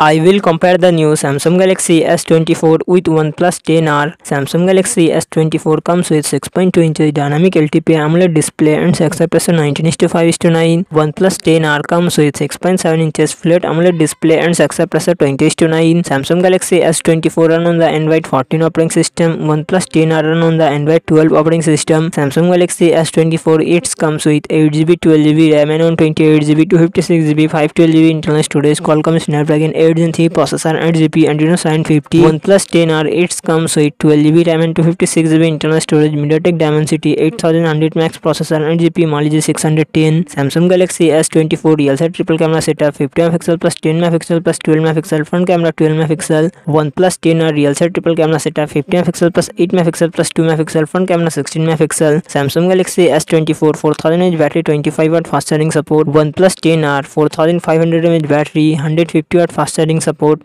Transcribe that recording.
I will compare the new Samsung Galaxy S24 with OnePlus 10R. Samsung Galaxy S24 comes with 6.2 inches dynamic LTP AMOLED display and aspect ratio 19:5:9. OnePlus 10R comes with 6.7 inches flat AMOLED display and aspect ratio 20:9. Samsung Galaxy S24 run on the Android 14 operating system. OnePlus 10R run on the Android 12 operating system. Samsung Galaxy S24 it comes with 8GB, 12GB RAM and 128GB, 256GB, 512GB internal storage. Qualcomm Snapdragon 8 eight gen three processor eight G P and sign fifty one plus ten R it's come so twelve G B RAM and two fifty six G B internal storage MediaTek Dimensity eight thousand hundred max processor eight G P Mali G six hundred ten Samsung Galaxy S twenty four D L triple camera setup fifty mega pixel plus ten mega pixel plus twelve mega pixel front camera twelve mega pixel one plus ten R real set triple camera setup fifty mega pixel plus eight mega pixel plus two mega pixel front camera sixteen mega pixel Samsung Galaxy S twenty four four thousand H battery twenty five watt fast charging support one plus ten R four thousand five hundred M H battery hundred fifty watt fast charging support